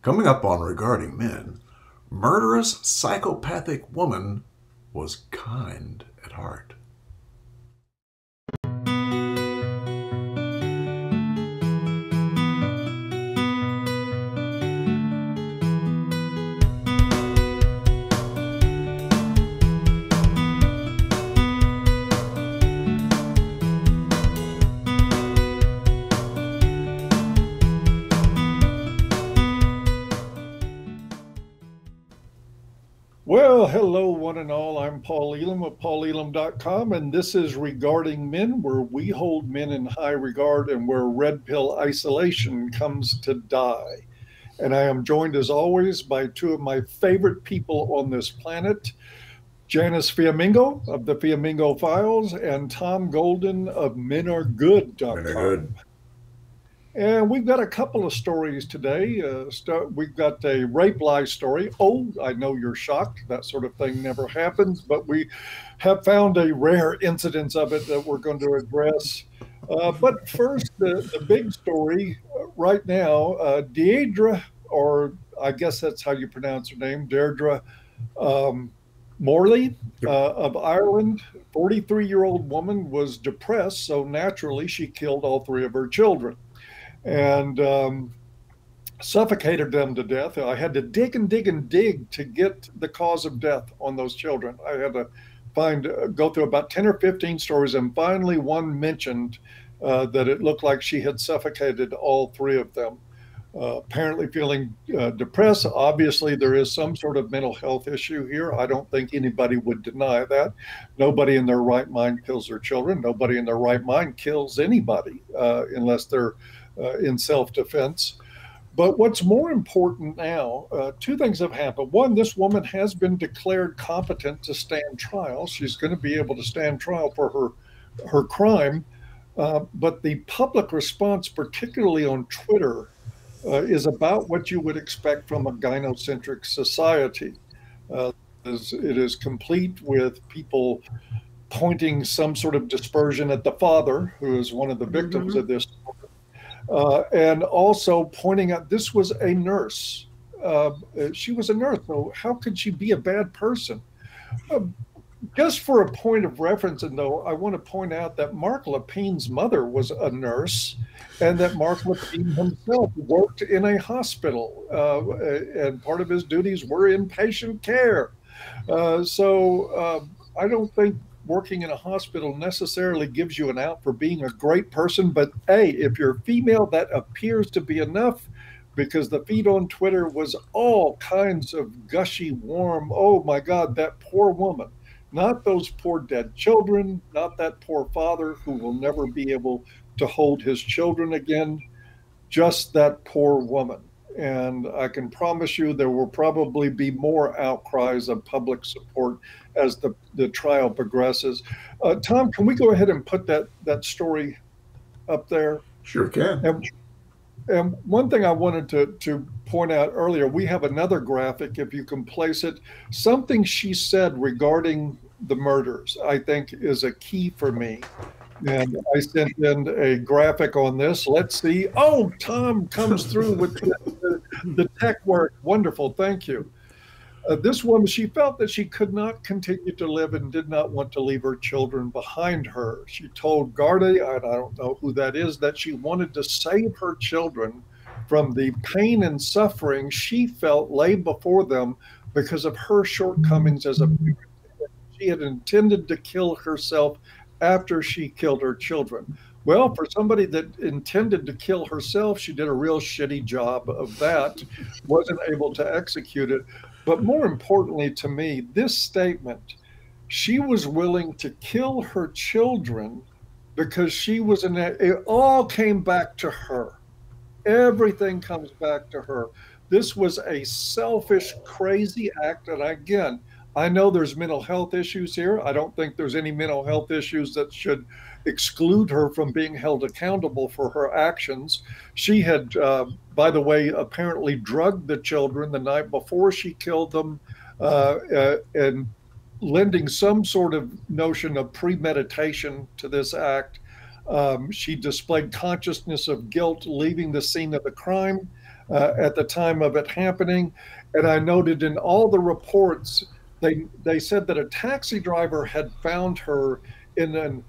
Coming up on Regarding Men, murderous psychopathic woman was kind at heart. And all. I'm Paul Elam of paulelam.com, and this is Regarding Men, where we hold men in high regard and where red pill isolation comes to die. And I am joined, as always, by two of my favorite people on this planet Janice Fiamengo of the Fiamengo Files and Tom Golden of MENAREGOOD.com. Men are good. And we've got a couple of stories today. Uh, start, we've got a rape lie story. Oh, I know you're shocked. That sort of thing never happens, but we have found a rare incidence of it that we're going to address. Uh, but first, the, the big story uh, right now uh, Deidre, or I guess that's how you pronounce her name, Deirdre um, Morley uh, of Ireland, 43 year old woman, was depressed. So naturally, she killed all three of her children and um, suffocated them to death. I had to dig and dig and dig to get the cause of death on those children. I had to find, uh, go through about 10 or 15 stories, and finally one mentioned uh, that it looked like she had suffocated all three of them. Uh, apparently feeling uh, depressed. Obviously, there is some sort of mental health issue here. I don't think anybody would deny that. Nobody in their right mind kills their children. Nobody in their right mind kills anybody uh, unless they're uh, in self defense. But what's more important now, uh, two things have happened. One, this woman has been declared competent to stand trial. She's going to be able to stand trial for her her crime. Uh, but the public response, particularly on Twitter, uh, is about what you would expect from a gynocentric society. Uh, is- it is complete with people pointing some sort of dispersion at the father, who is one of the victims of this uh, and also pointing out this was a nurse. Uh, she was a nurse, so how could she be a bad person? Uh, just for a point of reference, and though I want to point out that Marc Lépine's mother was a nurse, and that Marc Lépine himself worked in a hospital, uh, and part of his duties were in patient care. Uh, so uh, I don't think working in a hospital necessarily gives you an out for being a great person. But hey, if you're female, that appears to be enough because the feed on Twitter was all kinds of gushy, warm. Oh my God, that poor woman. Not those poor dead children, not that poor father who will never be able to hold his children again, just that poor woman. And I can promise you there will probably be more outcries of public support as the, the trial progresses. Uh, Tom, can we go ahead and put that, that story up there? Sure can. And, and one thing I wanted to, to point out earlier, we have another graphic, if you can place it. Something she said regarding the murders, I think, is a key for me. And I sent in a graphic on this. Let's see. Oh, Tom comes through with the, the, tech work. Wonderful. Thank you. Uh, this woman, she felt that she could not continue to live and did not want to leave her children behind her. She told Garda, I don't know who that is, that she wanted to save her children from the pain and suffering she felt lay before them because of her shortcomings as a parent. She had intended to kill herself after she killed her children. Well, for somebody that intended to kill herself, she did a real shitty job of that, wasn't able to execute it. But more importantly to me, this statement she was willing to kill her children because she was in a, it all came back to her. Everything comes back to her. This was a selfish, crazy act. And again, I know there's mental health issues here. I don't think there's any mental health issues that should exclude her from being held accountable for her actions. She had, uh, by the way, apparently drugged the children the night before she killed them uh, uh, and lending some sort of notion of premeditation to this act. Um, she displayed consciousness of guilt leaving the scene of the crime. uh, at the time of it happening. And I noted in all the reports, they, they said that a taxi driver had found her in an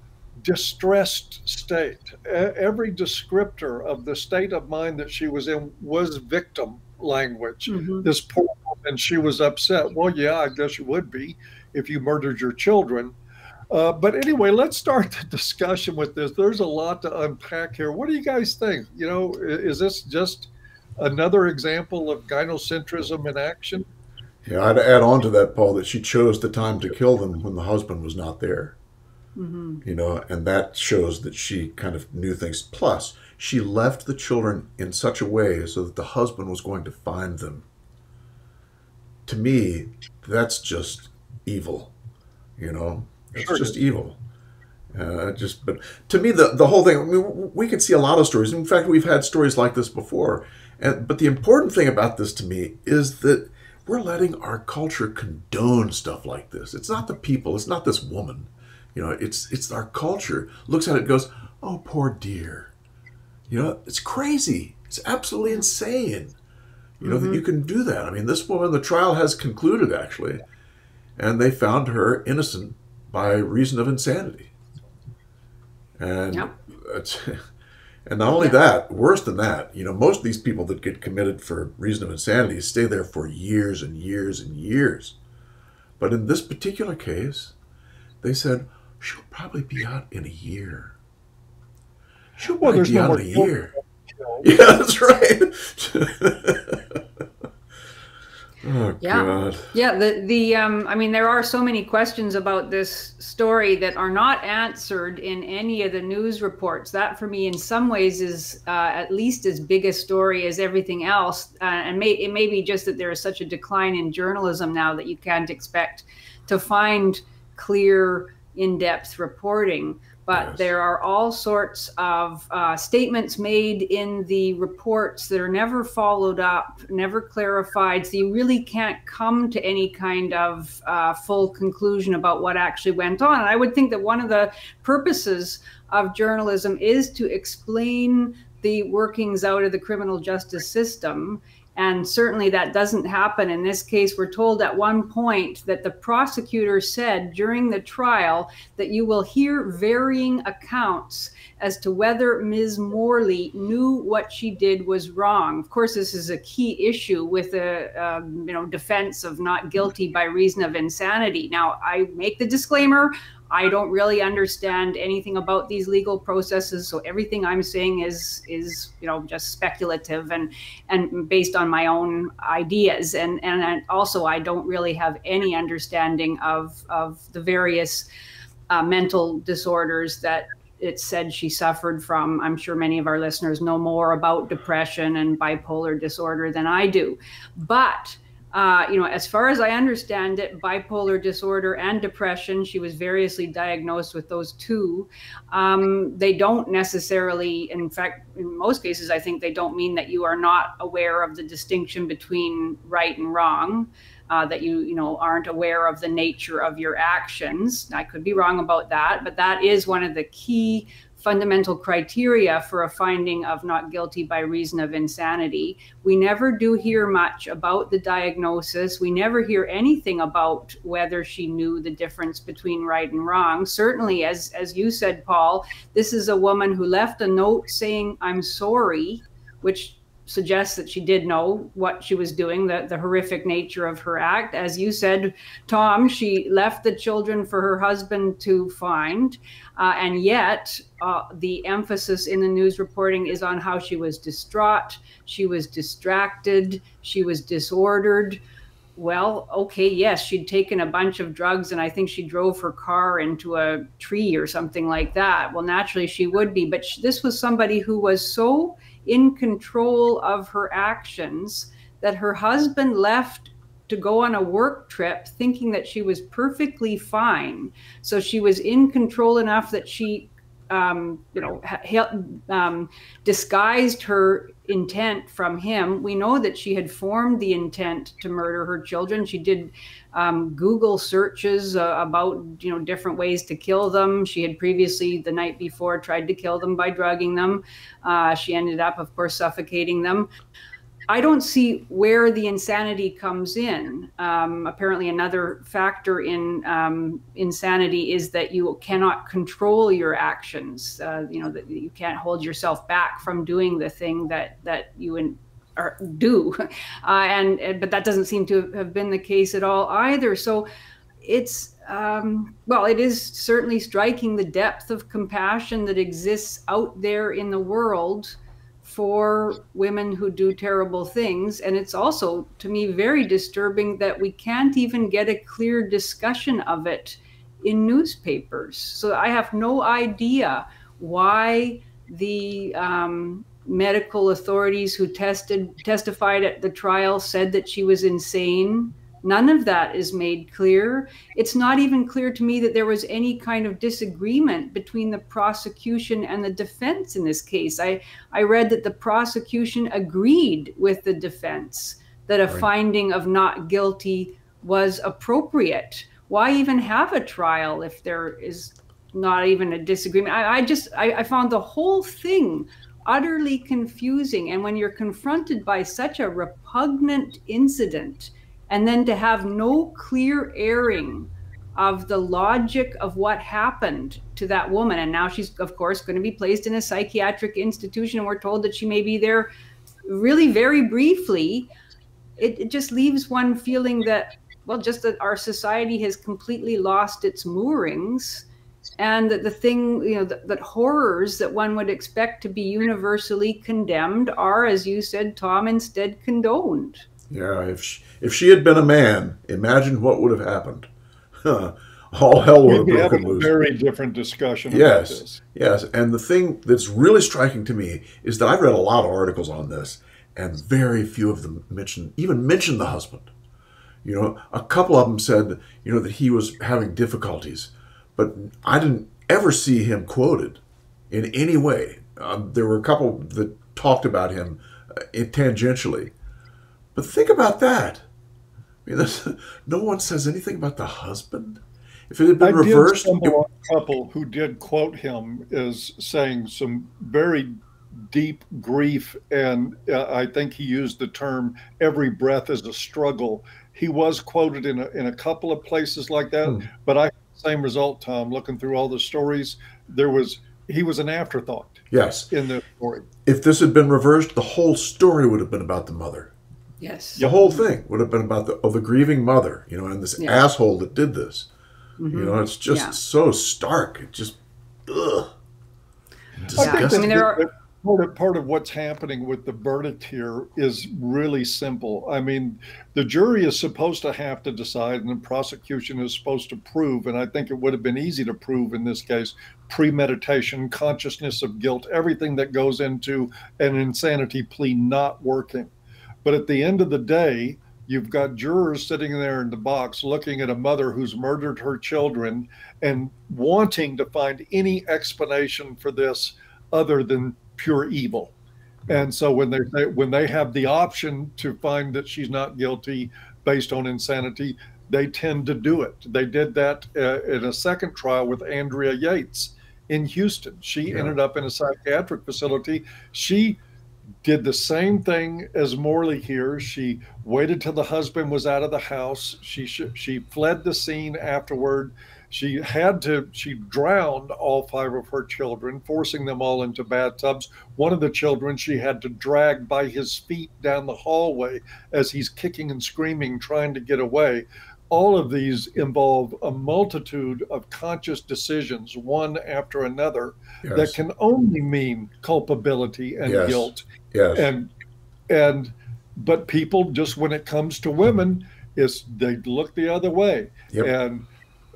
distressed state. Every descriptor of the state of mind that she was in was victim language. Mm-hmm. This poor woman, and she was upset. Well, yeah, I guess you would be if you murdered your children. Uh, but anyway, let's start the discussion with this. There's a lot to unpack here. What do you guys think? You know, is this just another example of gynocentrism in action? Yeah, I'd add on to that, Paul, that she chose the time to kill them when the husband was not there. Mm-hmm. You know, and that shows that she kind of knew things. Plus, she left the children in such a way so that the husband was going to find them. To me, that's just evil. You know, it's sure. just evil. Uh, just, but to me, the the whole thing. I mean, we can see a lot of stories. In fact, we've had stories like this before. And but the important thing about this to me is that we're letting our culture condone stuff like this. It's not the people. It's not this woman. You know, it's it's our culture looks at it goes, oh poor dear. You know, it's crazy. It's absolutely insane. You know mm-hmm. that you can do that. I mean, this woman, the trial has concluded actually, and they found her innocent by reason of insanity. And yep. and not only yeah. that, worse than that, you know, most of these people that get committed for reason of insanity stay there for years and years and years. But in this particular case, they said, she'll probably be out in a year. She'll well, probably be no out in a year. Yeah, that's right. oh yeah. God. Yeah, the the um I mean there are so many questions about this story that are not answered in any of the news reports. That for me in some ways is uh, at least as big a story as everything else. Uh, and may, it may be just that there is such a decline in journalism now that you can't expect to find clear in-depth reporting but yes. there are all sorts of uh, statements made in the reports that are never followed up, never clarified. So you really can't come to any kind of uh, full conclusion about what actually went on. And I would think that one of the purposes of journalism is to explain the workings out of the criminal justice system and certainly that doesn't happen. In this case, we're told at one point that the prosecutor said during the trial that you will hear varying accounts as to whether Ms. Morley knew what she did was wrong. Of course, this is a key issue with a um, you know defense of not guilty by reason of insanity. Now, I make the disclaimer. I don't really understand anything about these legal processes, so everything I'm saying is is you know just speculative and and based on my own ideas. And and also I don't really have any understanding of of the various uh, mental disorders that it said she suffered from. I'm sure many of our listeners know more about depression and bipolar disorder than I do, but uh, you know, as far as I understand it, bipolar disorder and depression, she was variously diagnosed with those two. Um, they don't necessarily, in fact, in most cases, I think they don't mean that you are not aware of the distinction between right and wrong. Uh, that you you know aren't aware of the nature of your actions. I could be wrong about that, but that is one of the key fundamental criteria for a finding of not guilty by reason of insanity. We never do hear much about the diagnosis. We never hear anything about whether she knew the difference between right and wrong. Certainly, as, as you said, Paul, this is a woman who left a note saying, I'm sorry, which suggests that she did know what she was doing, the, the horrific nature of her act. As you said, Tom, she left the children for her husband to find. Uh, and yet, uh, the emphasis in the news reporting is on how she was distraught, she was distracted, she was disordered. Well, okay, yes, she'd taken a bunch of drugs and I think she drove her car into a tree or something like that. Well, naturally, she would be. But this was somebody who was so in control of her actions that her husband left to go on a work trip thinking that she was perfectly fine. So she was in control enough that she, um, you know, um, disguised her intent from him. We know that she had formed the intent to murder her children. She did um, Google searches uh, about you know different ways to kill them. She had previously the night before tried to kill them by drugging them. Uh, she ended up, of course, suffocating them. I don't see where the insanity comes in. Um, apparently, another factor in um, insanity is that you cannot control your actions. Uh, you know that you can't hold yourself back from doing the thing that that you in, do, uh, and but that doesn't seem to have been the case at all either. So it's um, well, it is certainly striking the depth of compassion that exists out there in the world for women who do terrible things. And it's also, to me, very disturbing that we can't even get a clear discussion of it in newspapers. So I have no idea why the um, medical authorities who tested testified at the trial said that she was insane None of that is made clear. It's not even clear to me that there was any kind of disagreement between the prosecution and the defense in this case. I, I read that the prosecution agreed with the defense that a right. finding of not guilty was appropriate. Why even have a trial if there is not even a disagreement? I, I just I, I found the whole thing utterly confusing. And when you're confronted by such a repugnant incident, and then to have no clear airing of the logic of what happened to that woman. And now she's of course going to be placed in a psychiatric institution and we're told that she may be there really very briefly. It, it just leaves one feeling that well just that our society has completely lost its moorings and that the thing you know that, that horrors that one would expect to be universally condemned are as you said tom instead condoned yeah, if she, if she had been a man, imagine what would have happened. All hell would have broken loose. A very different discussion. Yes, yes. And the thing that's really striking to me is that I've read a lot of articles on this, and very few of them mention even mention the husband. You know, a couple of them said, you know, that he was having difficulties, but I didn't ever see him quoted in any way. Um, there were a couple that talked about him uh, tangentially, but think about that. I mean, no one says anything about the husband. If it had been I reversed, did it, a couple who did quote him as saying some very deep grief, and uh, I think he used the term "every breath is a struggle." He was quoted in a, in a couple of places like that, hmm. but I had the same result, Tom. Looking through all the stories, there was he was an afterthought. Yes, in the story. If this had been reversed, the whole story would have been about the mother. Yes. The whole thing would have been about the of the grieving mother, you know, and this yeah. asshole that did this. Mm-hmm. You know, it's just yeah. so stark. It just ugh. Yeah. I mean, there are part of, part of what's happening with the verdict here is really simple. I mean, the jury is supposed to have to decide, and the prosecution is supposed to prove, and I think it would have been easy to prove in this case premeditation, consciousness of guilt, everything that goes into an insanity plea not working. But at the end of the day, you've got jurors sitting there in the box looking at a mother who's murdered her children and wanting to find any explanation for this other than pure evil. And so when they when they have the option to find that she's not guilty based on insanity, they tend to do it. They did that uh, in a second trial with Andrea Yates in Houston. She yeah. ended up in a psychiatric facility. She did the same thing as Morley here. She waited till the husband was out of the house. She she fled the scene afterward. She had to she drowned all five of her children, forcing them all into bathtubs. One of the children she had to drag by his feet down the hallway as he's kicking and screaming trying to get away all of these involve a multitude of conscious decisions, one after another, yes. that can only mean culpability and yes. guilt. Yes. And and but people just when it comes to women, is they look the other way. Yep. And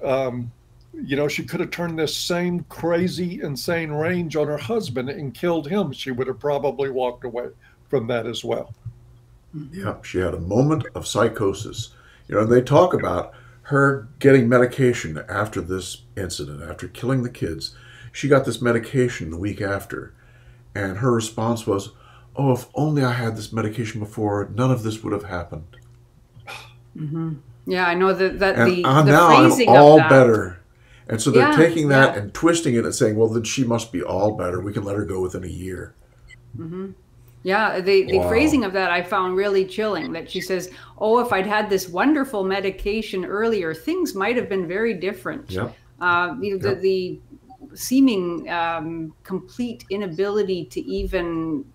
um, you know, she could have turned this same crazy, insane range on her husband and killed him. She would have probably walked away from that as well. Yeah, she had a moment of psychosis you know, they talk about her getting medication after this incident, after killing the kids. She got this medication the week after, and her response was, "Oh, if only I had this medication before, none of this would have happened." Mm-hmm. Yeah, I know that that and the, uh, the now I'm all better. And so they're yeah, taking that yeah. and twisting it and saying, "Well, then she must be all better. We can let her go within a year." Mm-hmm. Yeah, the, the wow. phrasing of that I found really chilling. That she says, "Oh, if I'd had this wonderful medication earlier, things might have been very different." Yeah. Uh, the, the, the seeming um, complete inability to even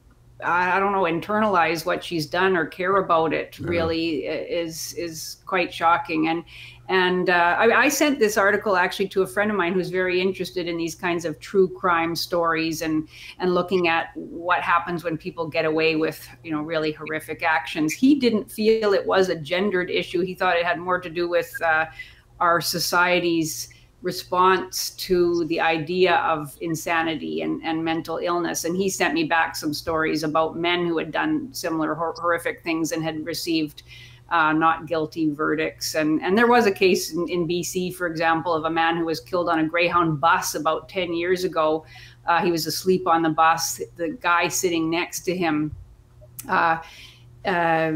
I don't know internalize what she's done or care about it really is is quite shocking and and uh, I, I, sent this article actually to a friend of mine who's very interested in these kinds of true crime stories and and looking at what happens when people get away with you know really horrific actions. He didn't feel it was a gendered issue. He thought it had more to do with uh, our society's response to the idea of insanity and, and mental illness. And he sent me back some stories about men who had done similar hor- horrific things and had received uh, not guilty verdicts. And, and there was a case in, in, BC, for example, of a man who was killed on a Greyhound bus about 10 years ago. Uh, he was asleep on the bus. The guy sitting next to him uh, uh,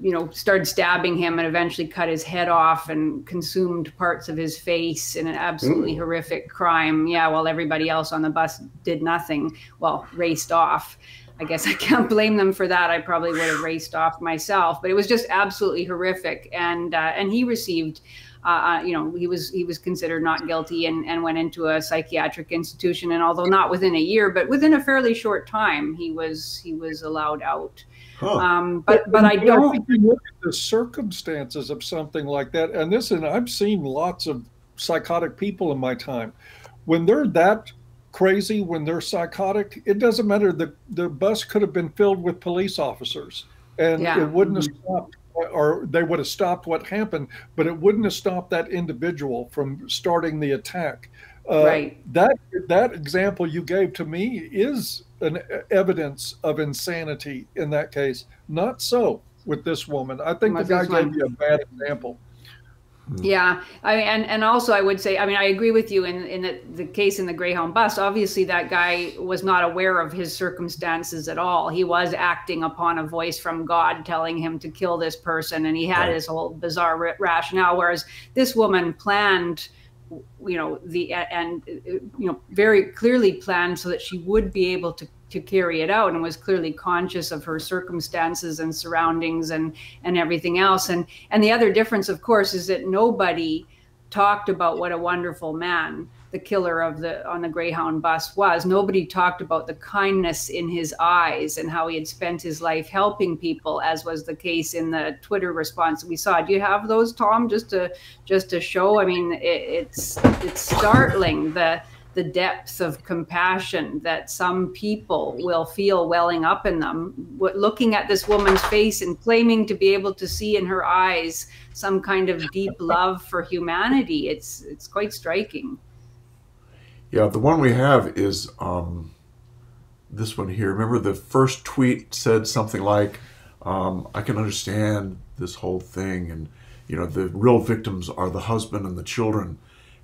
you know, started stabbing him and eventually cut his head off and consumed parts of his face in an absolutely Ooh. horrific crime. Yeah, while everybody else on the bus did nothing, well, raced off. I guess I can't blame them for that. I probably would have raced off myself, but it was just absolutely horrific. And uh, and he received, uh, uh, you know, he was he was considered not guilty and, and went into a psychiatric institution. And although not within a year, but within a fairly short time, he was he was allowed out. Huh. Um, but but I don't look at the circumstances of something like that. And this, and I've seen lots of psychotic people in my time. When they're that crazy, when they're psychotic, it doesn't matter. The the bus could have been filled with police officers, and yeah. it wouldn't have mm-hmm. stopped or they would have stopped what happened, but it wouldn't have stopped that individual from starting the attack. Uh, right. That that example you gave to me is an evidence of insanity in that case. Not so with this woman. I think the guy gave you a bad example. Hmm. Yeah, I mean, and and also I would say, I mean, I agree with you in in the, the case in the Greyhound bus. Obviously, that guy was not aware of his circumstances at all. He was acting upon a voice from God telling him to kill this person, and he had right. his whole bizarre rationale. Whereas this woman planned you know the and uh, you know very clearly planned so that she would be able to to carry it out and was clearly conscious of her circumstances and surroundings and and everything else. And and the other difference of course is that nobody talked about what a wonderful man the killer of the on the Greyhound bus was. Nobody talked about the kindness in his eyes and how he had spent his life helping people, as was the case in the Twitter response we saw. Do you have those, Tom? Just to just to show. I mean, it, it's it's startling the the depth of compassion that some people will feel welling up in them. Looking at this woman's face and claiming to be able to see in her eyes some kind of deep love for humanity, it's it's quite striking. Yeah, the one we have is um, this one here. Remember, the first tweet said something like, um, "I can understand this whole thing, and you know, the real victims are the husband and the children."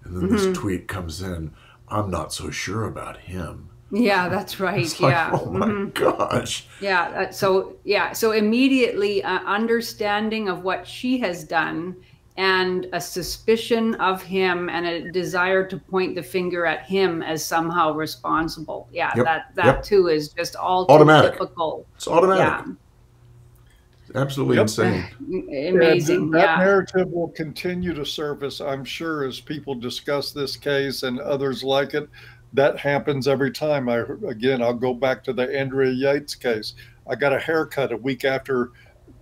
And then mm-hmm. this tweet comes in, "I'm not so sure about him." Yeah, that's right. Like, yeah. Oh my mm-hmm. gosh. Yeah. Uh, so yeah. So immediately, uh, understanding of what she has done and a suspicion of him and a desire to point the finger at him as somehow responsible. Yeah, yep. that that yep. too is just all automatic. typical. It's automatic. Yeah. absolutely yep. insane. Amazing. that yeah. narrative will continue to surface, I'm sure, as people discuss this case and others like it. That happens every time. I again, I'll go back to the Andrea Yates case. I got a haircut a week after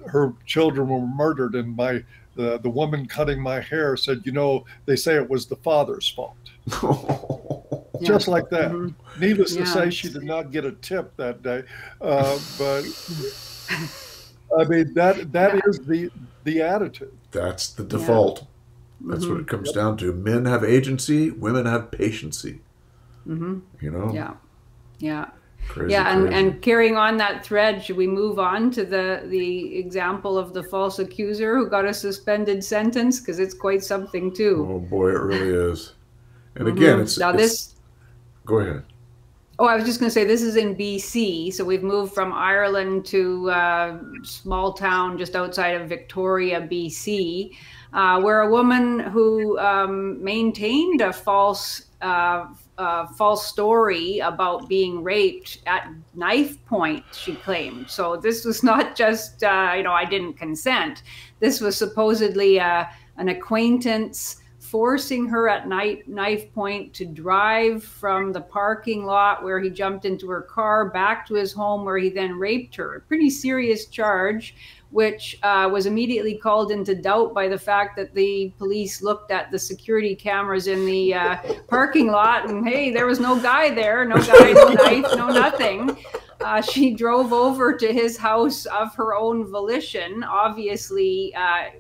her children were murdered, and my the, the woman cutting my hair said, you know, they say it was the father's fault. Just like that. Mm-hmm. Needless yeah. to say, she did not get a tip that day. Uh, but I mean, that that yeah. is the the attitude. That's the default. Yeah. That's mm-hmm. what it comes yep. down to. Men have agency, women have patiency. Mm-hmm. You know? Yeah. Yeah. Crazy, yeah, and, crazy. and carrying on that thread, should we move on to the the example of the false accuser who got a suspended sentence because it's quite something too. Oh boy, it really is. And mm-hmm. again, it's now it's, this. Go ahead. Oh, I was just going to say this is in BC, so we've moved from Ireland to a uh, small town just outside of Victoria, BC, uh, where a woman who um, maintained a false uh, uh, false story about being raped at knife point, she claimed. So this was not just, uh, you know, I didn't consent. This was supposedly uh, an acquaintance forcing her at night knife point to drive from the parking lot where he jumped into her car back to his home where he then raped her. A pretty serious charge, which uh, was immediately called into doubt by the fact that the police looked at the security cameras in the uh, parking lot and hey, there was no guy there, no guy, no knife, no nothing. Uh, she drove over to his house of her own volition, obviously uh,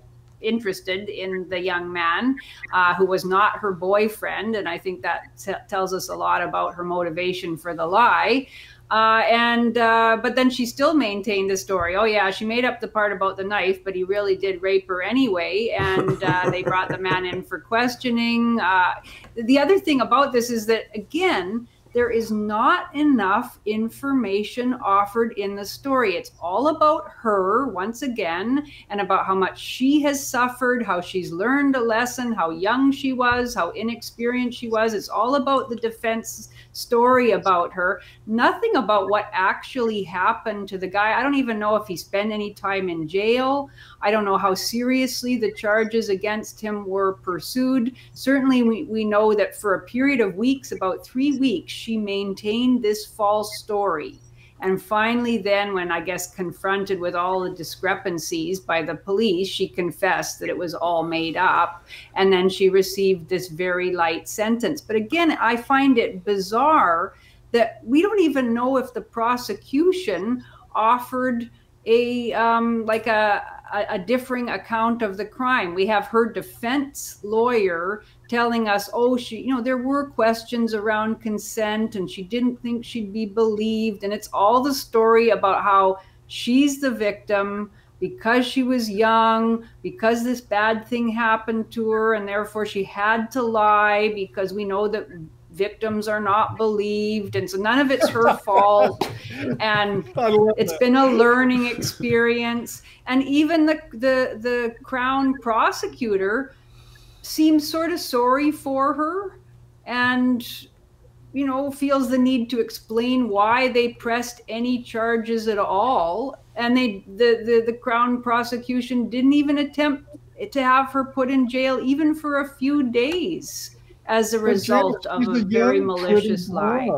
interested in the young man uh, who was not her boyfriend. And I think that t- tells us a lot about her motivation for the lie. Uh, and uh, but then she still maintained the story. Oh yeah, she made up the part about the knife, but he really did rape her anyway. And uh, they brought the man in for questioning. Uh, the other thing about this is that again, there is not enough information offered in the story. It's all about her, once again, and about how much she has suffered, how she's learned a lesson, how young she was, how inexperienced she was. It's all about the defense story about her, nothing about what actually happened to the guy. I don't even know if he spent any time in jail. I don't know how seriously the charges against him were pursued. Certainly, we, we know that for a period of weeks, about three weeks, she maintained this false story. And finally, then, when I guess confronted with all the discrepancies by the police, she confessed that it was all made up. And then she received this very light sentence. But again, I find it bizarre that we don't even know if the prosecution offered a um, like a, a, a differing account of the crime. We have her defense lawyer telling us, oh, she, you know, there were questions around consent and she didn't think she'd be believed. And it's all the story about how she's the victim because she was young, because this bad thing happened to her, and therefore she had to lie because we know that victims are not believed and so none of it's her fault and it's that. been a learning experience and even the the the crown prosecutor seems sort of sorry for her and you know feels the need to explain why they pressed any charges at all. And they the the, the crown prosecution didn't even attempt to have her put in jail even for a few days as a result of a, a very malicious lie.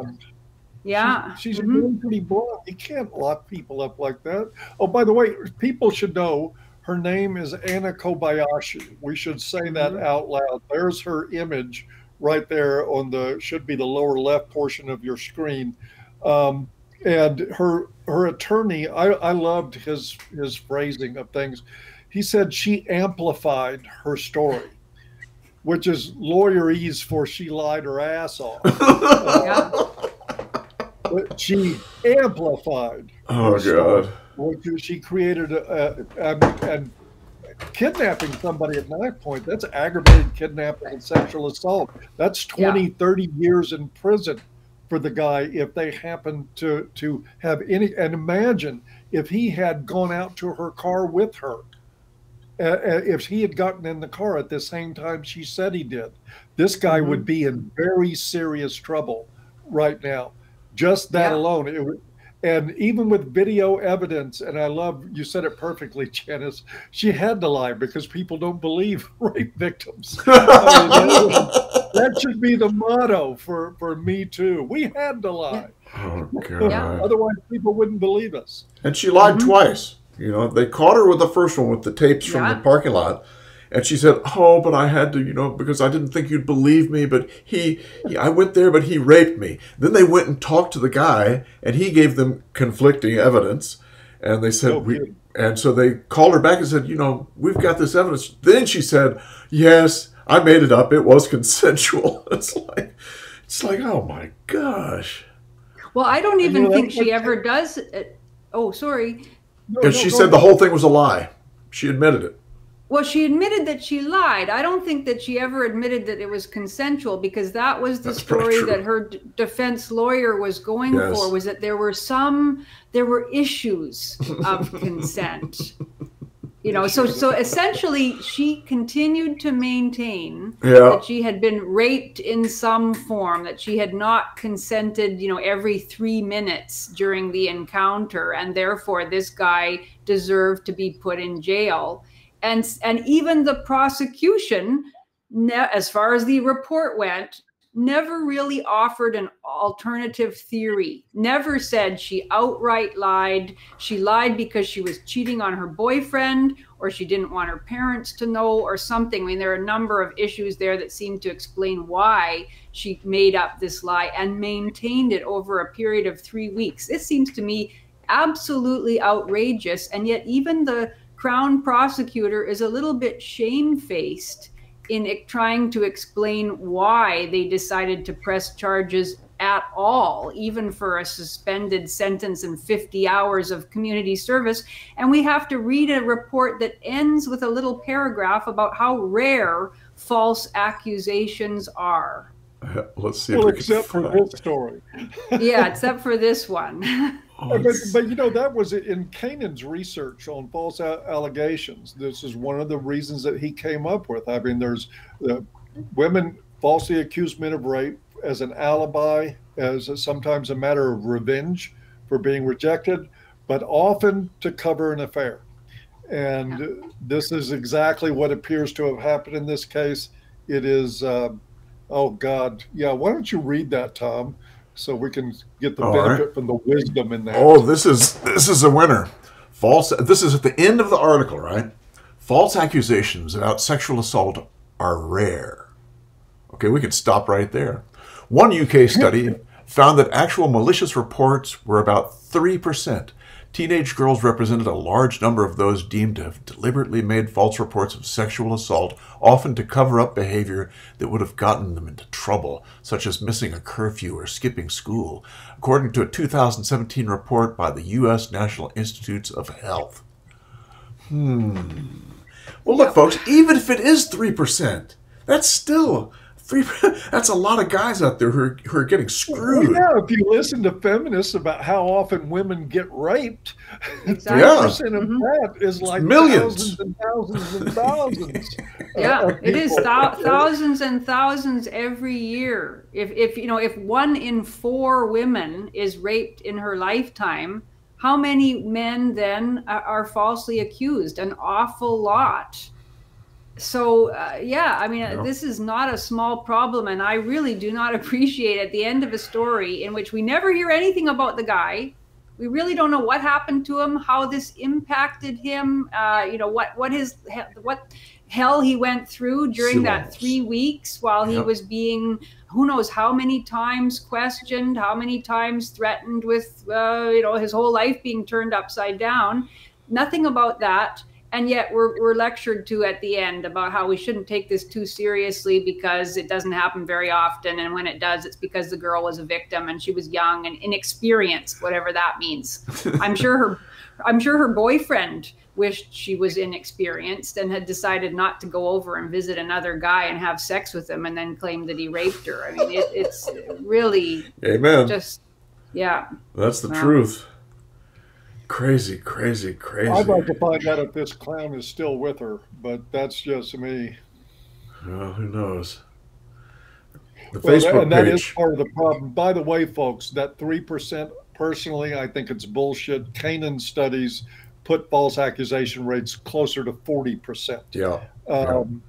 Yeah she's, she's mm-hmm. pretty blonde. You can't lock people up like that. Oh by the way people should know her name is Anna Kobayashi. We should say that mm-hmm. out loud. There's her image right there on the should be the lower left portion of your screen. Um, and her her attorney, I, I loved his his phrasing of things. He said she amplified her story, which is lawyerese for she lied her ass off. uh, but she amplified. Oh God. Story which she created a, a, a, a, kidnapping somebody at knife point. That's aggravated kidnapping and sexual assault. That's 20, yeah. 30 years in prison for the guy if they happen to to have any. And imagine if he had gone out to her car with her. Uh, uh if he had gotten in the car at the same time she said he did, this guy mm-hmm. would be in very serious trouble right now. Just that yeah. alone, it, and even with video evidence, and I love you said it perfectly, Janice. She had to lie because people don't believe rape victims. I mean, that, should be the motto for for me too. We had to lie. Oh God! Yeah. Otherwise, people wouldn't believe us. And she lied mm-hmm. twice. You know, they caught her with the first one with the tapes from the parking lot and she said, "Oh, but I had to, you know, because I didn't think you'd believe me. But he, he, I went there, but he raped me." Then they went and talked to the guy, and he gave them conflicting evidence. And they said, oh, "We," and so they called her back and said, "You know, we've got this evidence." Then she said, "Yes, I made it up. It was consensual." It's like, it's like, oh my gosh. Well, I don't even you know, think she ever does. It. Oh, sorry. Because no, no, she said ahead. the whole thing was a lie. She admitted it. Well, she admitted that she lied. I don't think that she ever admitted that it was consensual because that was the That's story that her d- defense lawyer was going yes. for was that there were some there were issues of consent. you know so so essentially she continued to maintain yeah. that she had been raped in some form that she had not consented you know every 3 minutes during the encounter and therefore this guy deserved to be put in jail and and even the prosecution as far as the report went never really offered an alternative theory, never said she outright lied. She lied because she was cheating on her boyfriend or she didn't want her parents to know or something. I mean, there are a number of issues there that seem to explain why she made up this lie and maintained it over a period of three weeks. This seems to me absolutely outrageous. And yet, even the Crown prosecutor is a little bit shamefaced in trying to explain why they decided to press charges at all, even for a suspended sentence and 50 hours of community service. And we have to read a report that ends with a little paragraph about how rare false accusations are. Let's see. Well, except for this story. yeah, except for this one. Oh, but, but you know that was in Kanin's research on false allegations. This is one of the reasons that he came up with. I mean, there's uh, women falsely accused men of rape as an alibi, as a, sometimes a matter of revenge for being rejected, but often to cover an affair. And yeah. this is exactly what appears to have happened in this case. It is, uh, oh God, yeah. Why don't you read that, Tom? So we can get the All benefit right. from the wisdom in that. Oh, this is this is a winner. False. This is at the end of the article, right? False accusations about sexual assault are rare. Okay, we could stop right there. One UK study found that actual malicious reports were about three percent Teenage girls represented a large number of those deemed to have deliberately made false reports of sexual assault, often to cover up behavior that would have gotten them into trouble, such as missing a curfew or skipping school, according to a 2017 report by the U.S. National Institutes of Health. Hmm. Well, look, folks, even if it is 3%, that's still Three, that's a lot of guys out there who are, who are getting screwed. Well, yeah, if you listen to feminists about how often women get raped, exactly. yeah. percent of mm-hmm. that is like millions and thousands and thousands. yeah, it is th- thousands and thousands every year. If if you know if one in four women is raped in her lifetime, how many men then are falsely accused? An awful lot so uh, yeah i mean yeah. this is not a small problem and i really do not appreciate at the end of a story in which we never hear anything about the guy we really don't know what happened to him how this impacted him uh, you know what what his what hell he went through during that three weeks while he yep. was being who knows how many times questioned how many times threatened with uh, you know his whole life being turned upside down nothing about that and yet we're, we're lectured to at the end about how we shouldn't take this too seriously because it doesn't happen very often. And when it does it's because the girl was a victim and she was young and inexperienced whatever that means. I'm sure her i'm sure her boyfriend wished she was inexperienced and had decided not to go over and visit another guy and have sex with him and then claimed that he raped her. I mean it, it's really amen. just yeah. That's the truth Crazy, crazy, crazy. I'd like to find out if this clown is still with her, but that's just me. Well, who knows? The well, Facebook and that page. is part of the problem. By the way, folks, that three percent. Personally, I think it's bullshit. Kanin studies put false accusation rates closer to forty percent. Yeah. Um,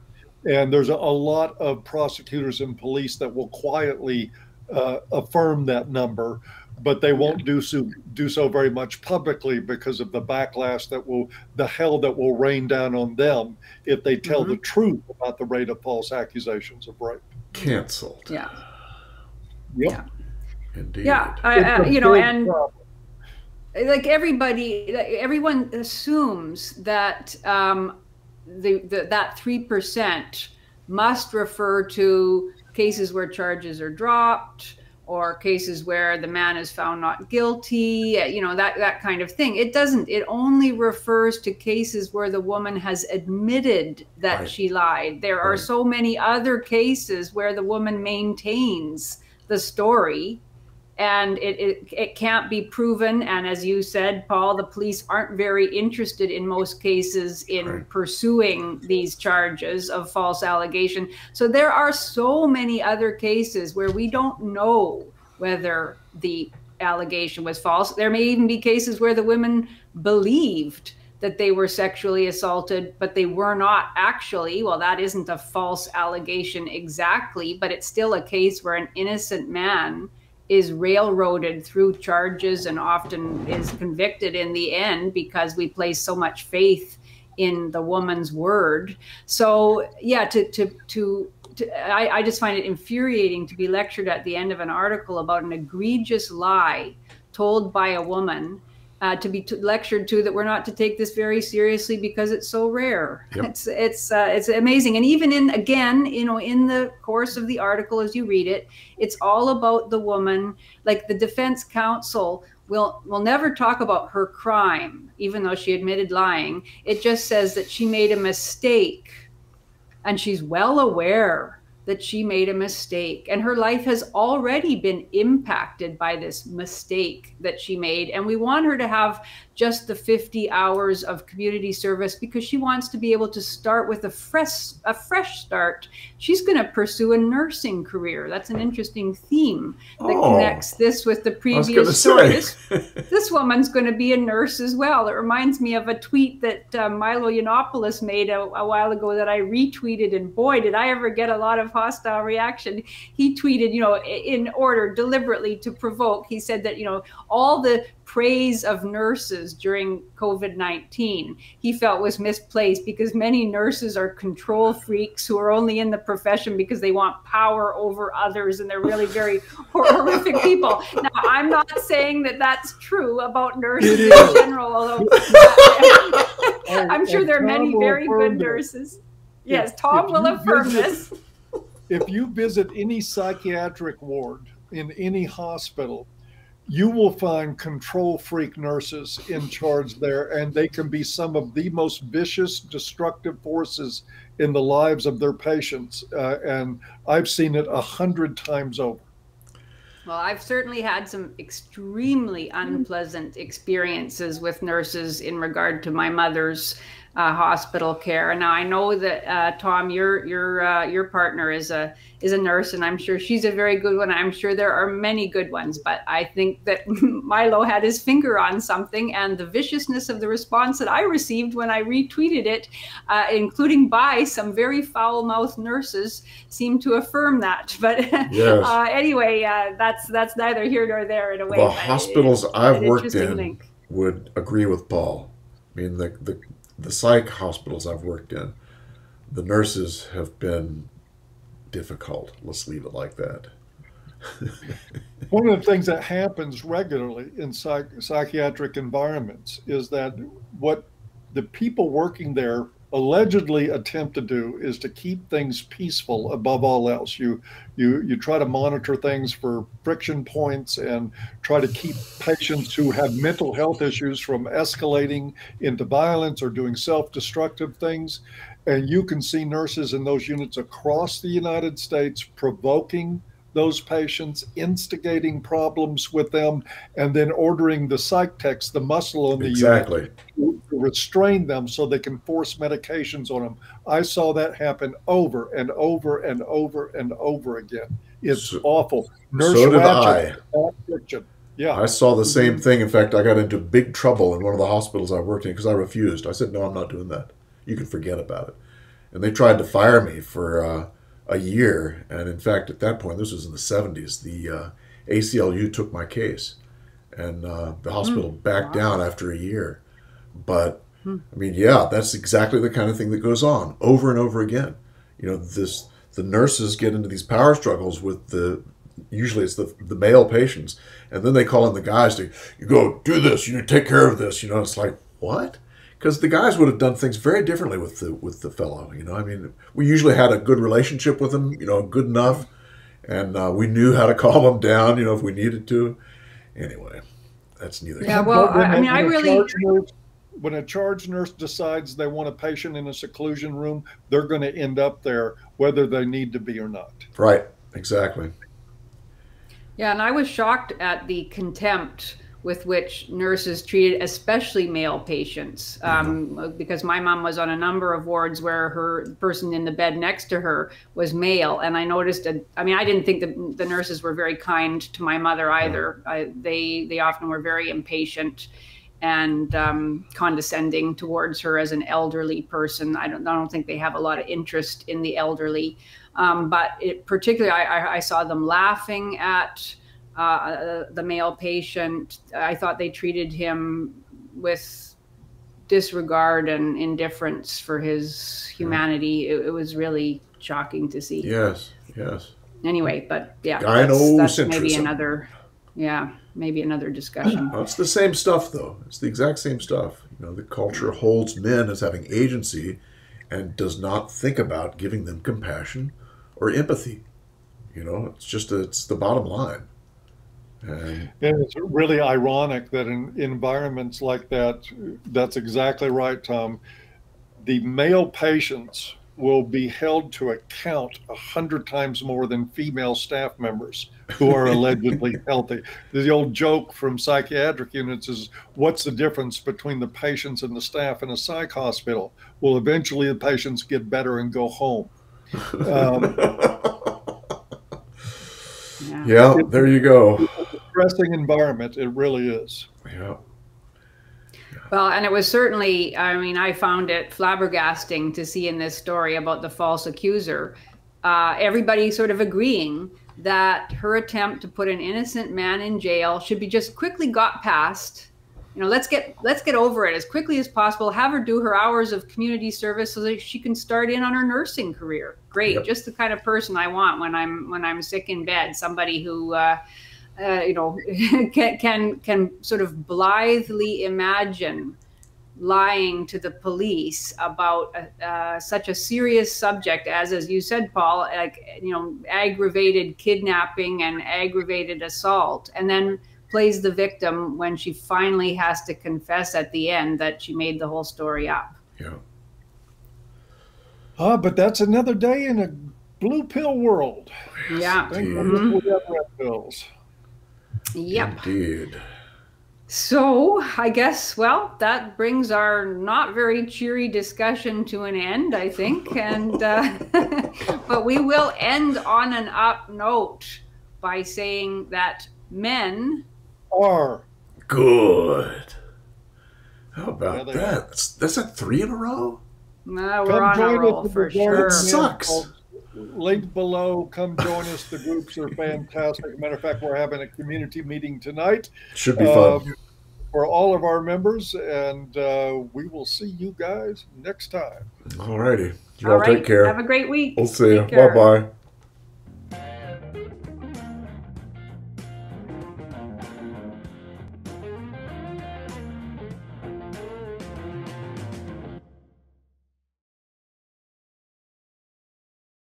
yeah. And there's a, a, lot of prosecutors and police that will quietly uh, affirm that number but they won't do so do so very much publicly because of the backlash that will the hell that will rain down on them if they tell mm-hmm. the truth about the rate of false accusations of rape. Cancelled. Yeah. Yep. Yeah. Indeed. Yeah, I, I, you know, and problem. like everybody, everyone assumes that um, the, the that three percent must refer to cases where charges are dropped or cases where the man is found not guilty, uh, you know, that, that kind of thing. It doesn't, it only refers to cases where the woman has admitted that right. she lied. There right. are so many other cases where the woman maintains the story and it, it, it can't be proven. And as you said, Paul, the police aren't very interested in most cases in right. pursuing these charges of false allegation. So there are so many other cases where we don't know whether the allegation was false. There may even be cases where the women believed that they were sexually assaulted, but they were not actually. Well, that isn't a false allegation exactly, but it's still a case where an innocent man is railroaded through charges and often is convicted in the end because we place so much faith in the woman's word. So yeah, to to to, to I, I just find it infuriating to be lectured at the end of an article about an egregious lie told by a woman uh, to be t- lectured to that we're not to take this very seriously because it's so rare. Yep. It's it's uh, it's amazing, and even in again, you know, in the course of the article as you read it, it's all about the woman. Like the defense counsel will will never talk about her crime, even though she admitted lying. It just says that she made a mistake, and she's well aware that she made a mistake. And her life has already been impacted by this mistake that she made. And we want her to have just the 50 hours of community service because she wants to be able to start with a fresh a fresh start. She's going to pursue a nursing career. That's an interesting theme that oh, connects this with the previous story this, this, woman's going to be a nurse as well. It reminds me of a tweet that uh, milo yiannopoulos made a, a while ago that i retweeted and boy did i ever get a lot of hostile reaction. He tweeted, you know, in order deliberately to provoke, he said that, you know, all the praise of nurses during COVID 19 he felt was misplaced because many nurses are control freaks who are only in the profession because they want power over others and they're really very horrific people. Now, I'm not saying that that's true about nurses in general, although I'm sure there are many very good nurses. Yes, Tom will affirm this. if you visit any psychiatric ward in any hospital, you will find control freak nurses in charge there, and they can be some of the most vicious, destructive forces in the lives of their patients. Uh, and I've seen it a hundred times over. Well, I've certainly had some extremely unpleasant experiences with nurses in regard to my mother's uh, hospital care. Now I know that uh, Tom, your your uh, your partner is a is a nurse, and I'm sure she's a very good one. I'm sure there are many good ones, but I think that Milo had his finger on something, and the viciousness of the response that I received when I retweeted it, uh, including by some very foul-mouthed nurses, seemed to affirm that. But yes. Uh, anyway, uh, that's that's neither here nor there in a way. The hospitals it, I've worked in link. would agree with Paul. I mean, the, the the psych hospitals I've worked in, the nurses have been difficult. Let's leave it like that. One of the things that happens regularly in psych- psychiatric environments is that what the people working there allegedly attempt to do is to keep things peaceful above all else. You you you try to monitor things for friction points and try to keep patients who have mental health issues from escalating into violence or doing self-destructive things. And you can see nurses in those units across the United States provoking those patients, instigating problems with them, and then ordering the psych techs, the muscle on the unit exactly. Unit, to restrain them so they can force medications on them. I saw that happen over and over and over and over again. It's so, awful. Nurse so did Ratched, I. Yeah. I saw the same thing. In fact, I got into big trouble in one of the hospitals I worked in because I refused. I said, no, I'm not doing that. You can forget about it. And they tried to fire me for uh, a year. And in fact, at that point, this was in the 70s, the uh, ACLU took my case. And uh, the hospital mm, backed wow. down after a year. But mm. I mean, yeah, that's exactly the kind of thing that goes on over and over again. You know, this the nurses get into these power struggles with the usually it's the the male patients, and then they call in the guys to you go do this, you take care of this. You know, it's like what? because the guys would have done things very differently with the with the fellow. You know, I mean, we usually had a good relationship with him. You know, good enough, and uh, we knew how to calm him down. You know, if we needed to. Anyway, that's neither. Yeah, well, I, I mean, I really. Nurse, when a charge nurse decides they want a patient in a seclusion room, they're going to end up there whether they need to be or not. Right. Exactly. Yeah, and I was shocked at the contempt with which nurses treated especially male patients um, mm-hmm. because my mom was on a number of wards where her person in the bed next to her was male and i noticed a, i mean i didn't think the, the nurses were very kind to my mother either I, they they often were very impatient and um, condescending towards her as an elderly person i don't, I don't think they have a lot of interest in the elderly um, but it, particularly I, I saw them laughing at uh, the male patient. I thought they treated him with disregard and indifference for his humanity. It, it was really shocking to see. Yes, yes. Anyway, but yeah, that's, that's maybe another, yeah, maybe another discussion. Well, it's the same stuff, though. It's the exact same stuff. You know, the culture holds men as having agency and does not think about giving them compassion or empathy. You know, it's just a, it's the bottom line. And, and it's really ironic that in, environments like that, that's exactly right, Tom. The male patients will be held to account a hundred times more than female staff members who are allegedly healthy. The old joke from psychiatric units is what's the difference between the patients and the staff in a psych hospital? Well, eventually the patients get better and go home. Um, yeah. yeah, there you go depressing environment. It really is. Yeah. Well, and it was certainly, I mean, I found it flabbergasting to see in this story about the false accuser, uh, everybody sort of agreeing that her attempt to put an innocent man in jail should be just quickly got past. You know let's get let's get over it as quickly as possible. Have her do her hours of community service so that she can start in on her nursing career. Great. Yep. just the kind of person i want when i'm when i'm sick in bed. Somebody who uh, uh, you know can, can can sort of blithely imagine lying to the police about uh, uh, such a serious subject as as you said paul like you know aggravated kidnapping and aggravated assault and then plays the victim when she finally has to confess at the end that she made the whole story up. Yeah. Ah, but that's another day in a blue pill world. Yeah. Thank mm-hmm. red pills. Yep. Indeed. So I guess, well, that brings our not very cheery discussion to an end, I think. And uh, but we will end on an up note by saying that men are. Good. How about yeah, that? That's, that's a three in a row? No, we're Come on a roll for sure. It sucks. Link below. Come join us. The groups are fantastic. Matter of fact, we're having a community meeting tonight. Should be fun. Um, for all of our members, and uh, we will see you guys next time. All righty. You all, all right. take care. Have a great week. We'll see you. Bye bye.